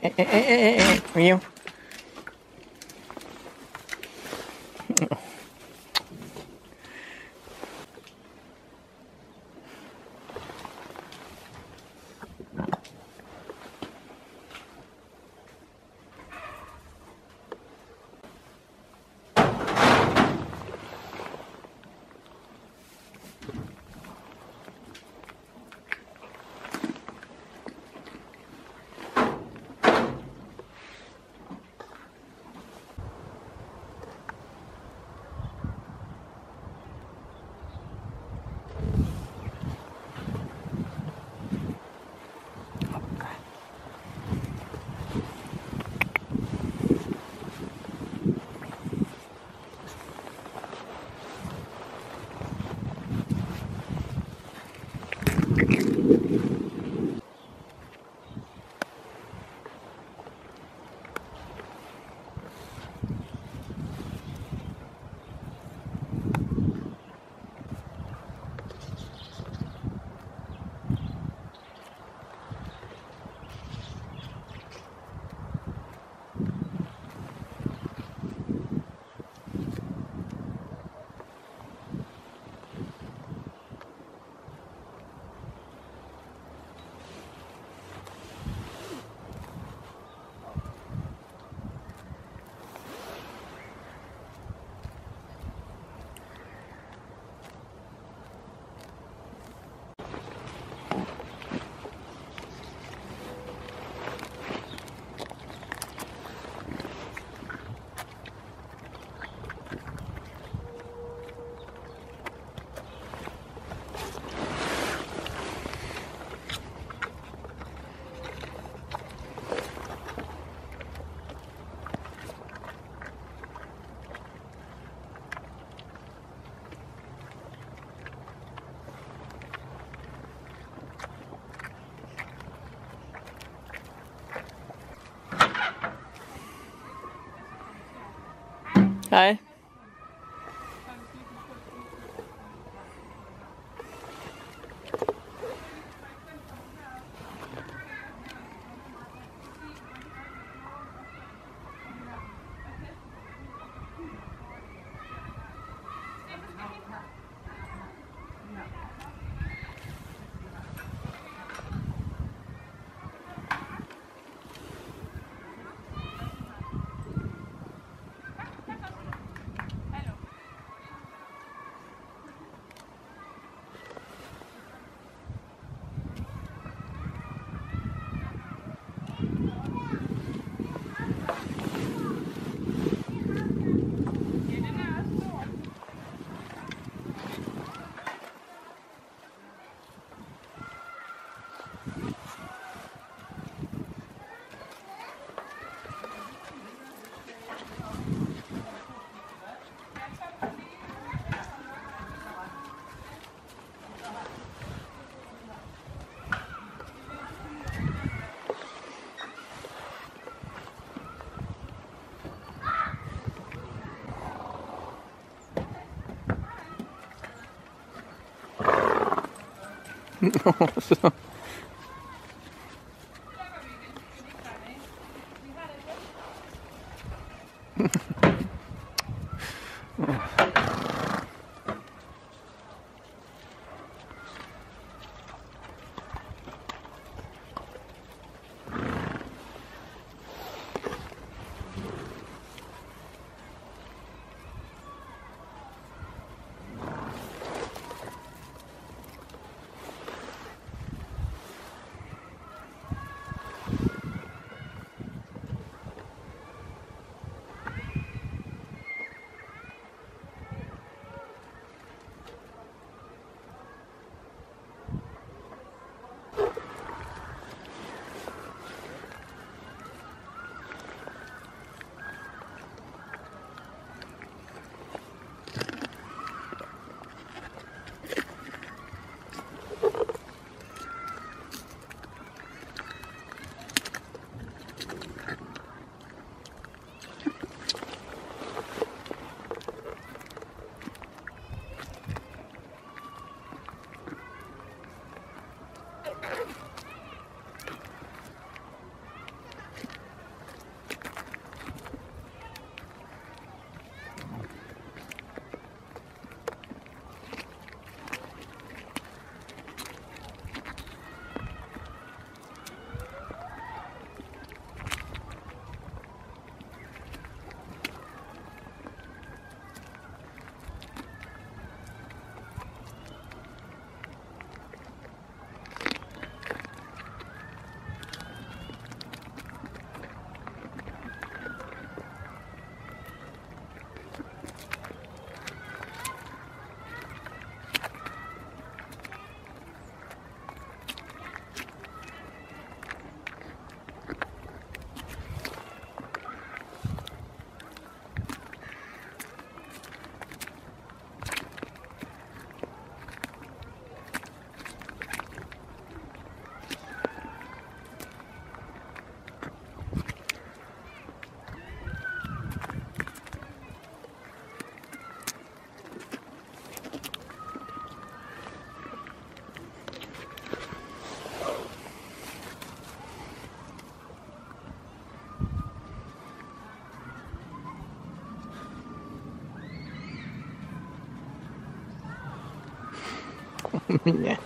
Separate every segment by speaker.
Speaker 1: Hey, hey, hey, hey, hey, hey! Are you? Hi. No, 明年。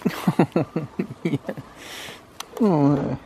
Speaker 1: いやもう